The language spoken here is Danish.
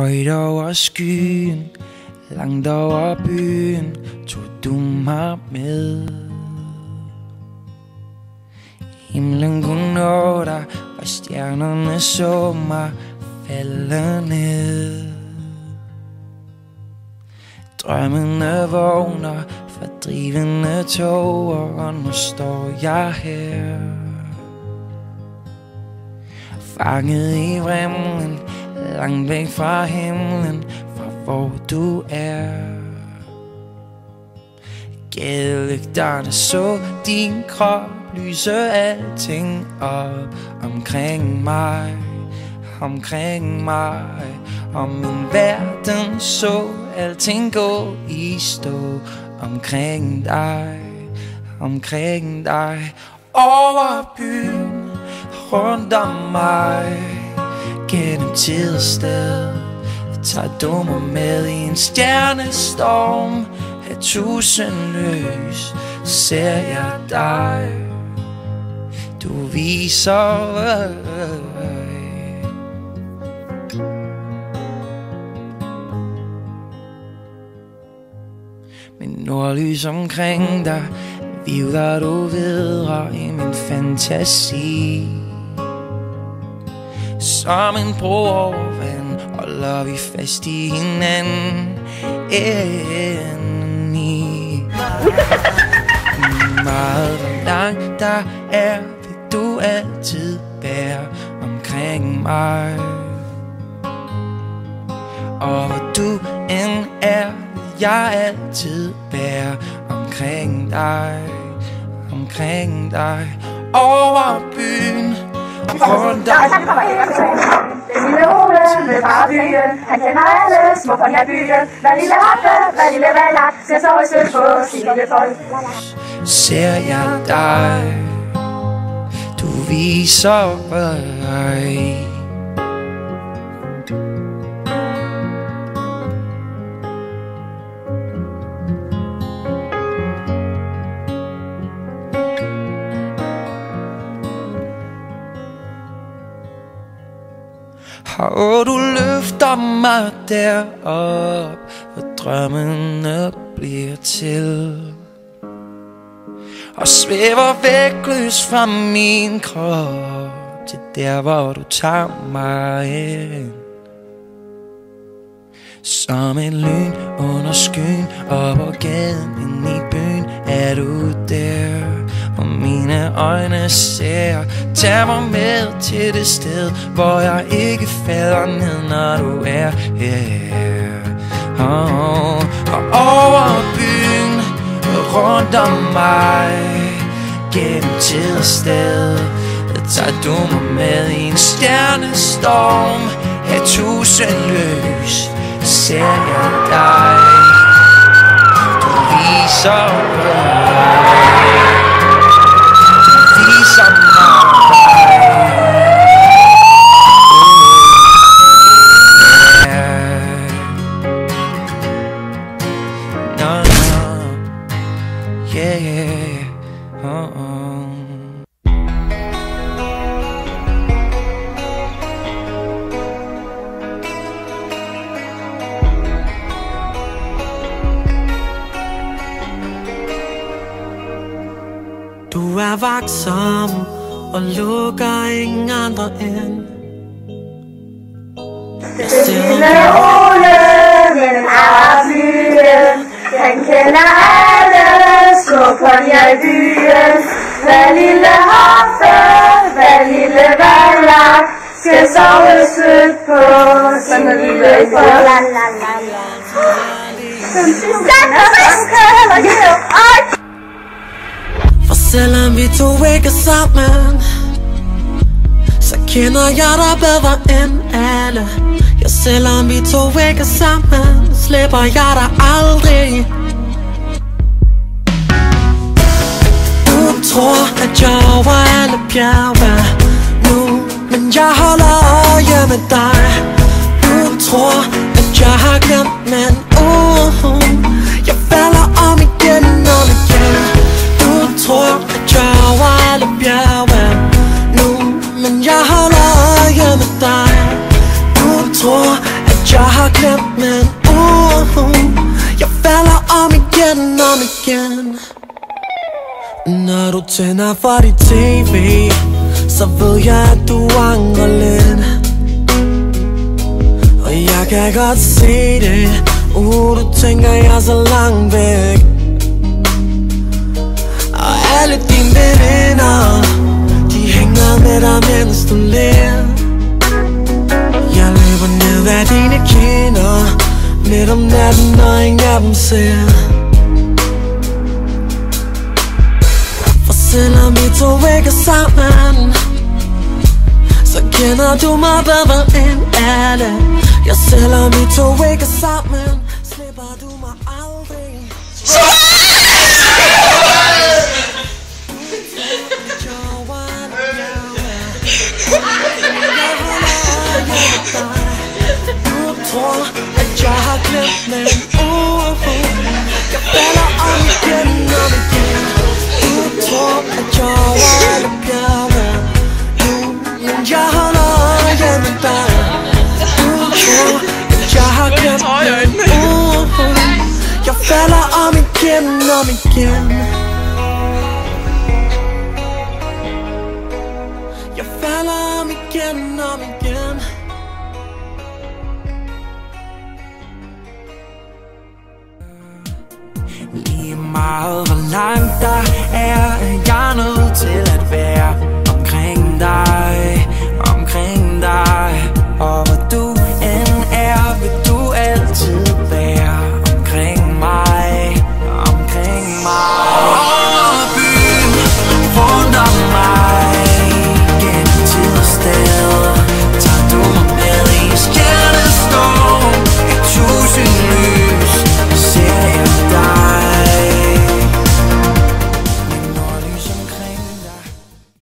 Højt over skyen, langt over byen, tog du mig med. Himlen kunne nå dig, og stjernerne så mig falde ned. Drømmene vågner, fordrivende tåger, og nu står jeg her. Fanget i vremmen langt væk fra himlen, fra hvor du er. Gadelygterne så din krop lyse alting op omkring mig, omkring mig. Og min verden så alting gå i stå omkring dig, omkring dig. Over byen, rundt om mig, gennem tid og sted. Jeg Tager dummer med i en stjernestorm af tusind lys, ser jeg dig. Du viser vej. Nordlys omkring dig Vivler du videre i min fantasi som en bro over vand Holder vi fast i hinanden. Endelig Meget hvor langt der er Vil du altid være omkring mig. Og hvor du end er Vil jeg altid være omkring dig Omkring dig. Over byen Rundt om Den lille Ole med paradyen, han kender alle små fra byen. Hvad lille hoppe, hvad lille valak, ser så sødt på sin lille folk. ser jeg dig Du viser mig Og du løfter mig derop Hvor drømmene bliver til. Og svæver væk lys fra min krop Til der hvor du tager mig ind Som en lyn under skyen Og på gaden ind i byen Er du der? Hvor mine øjne ser Tag mig med til det sted Hvor jeg ikke falder ned Når du er her. Oh, Og over byen Rundt om mig Gennem tid og sted Tager du mig med i en stjernestorm. Af tusind lys Ser jeg dig. Du viser mig. Yeah, yeah, oh, oh. Du er vaksom og lukker ingen andre ind. Lille Ole byen. Hvad lille hoppe, hvad lille valak, skal sove sødt på sin lille folk. For selvom vi to ikke er sammen Så kender jeg dig bedre end alle Ja, selvom vi to ikke er sammen Slipper jeg dig aldrig tror, at jeg er over alle bjerge nu? Men jeg holder øje med dig. Du tror, at jeg har glemt, men uh, Jeg falder om igen og igen. Du tror, at jeg er over alle bjerge nu? Men jeg holder øje med dig. Du tror, at jeg har glemt Men uh, jeg falder om igen, om igen. Når du tænder for dit tv Så ved jeg, at du angrer lidt Og jeg kan godt se det Uh, du tænker, jeg er så langt væk Og alle dine veninder De hænger med dig, mens du ler Jeg løber ned ad dine kinder Midt om natten, når ingen af dem ser For selvom vi to ikke er sammen Så kender du mig bedre end alle Jeg selvom vi to ikke er sammen Slipper du mig aldrig igen, om igen Jeg falder om igen, om igen. Lige meget hvor langt der er Jeg er nødt til